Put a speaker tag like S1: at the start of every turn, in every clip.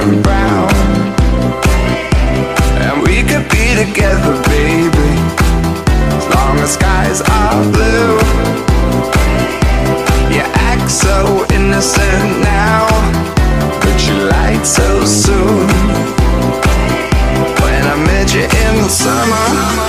S1: and brown. And we
S2: could be together, baby As long as
S1: skies are blue. You act so innocent now But you lied so soon. When I met you in the summer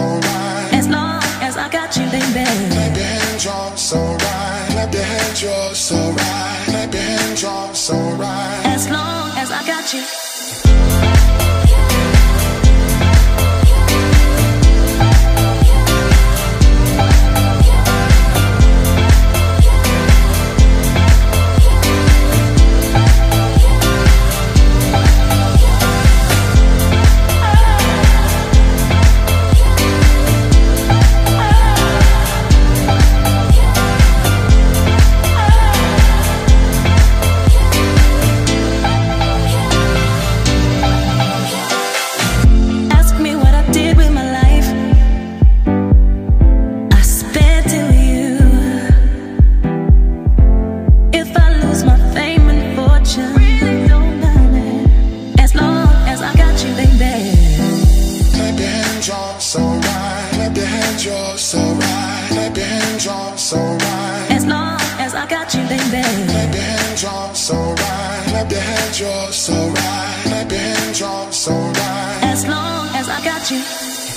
S2: As long as I got you, baby. Clap your hands on so right. Clap your hands, you're so right. Clap your hands on so right. As long as I got you.
S1: So right. Clap your hands, you're so right. Clap your hands on so.
S2: As long as I got you, baby.
S1: Clap your hands on so. Clap your hands, you're so right. Clap your hands on so right.
S2: As long as I got you.